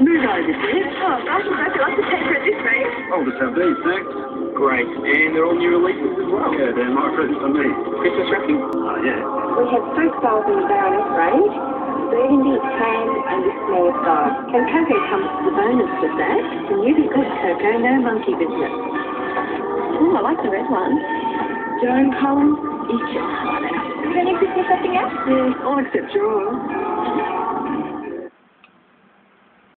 Move over, Jess. Oh, gosh, I feel like the her at this rate. Oh, I'll just have these, thanks. Great. And they're all new releases as well. Yeah, they're my present for me. Christmas wrapping. Oh, yeah. We have three styles in the Baroness range, burgundy, tan and display style. And cocoa comes with the bonus with that. Can you be good cocoa, no monkey business. Oh, I like the red one. Joan Collins, each your Can you Is there any Christmas wrapping else? Yes, all except yours.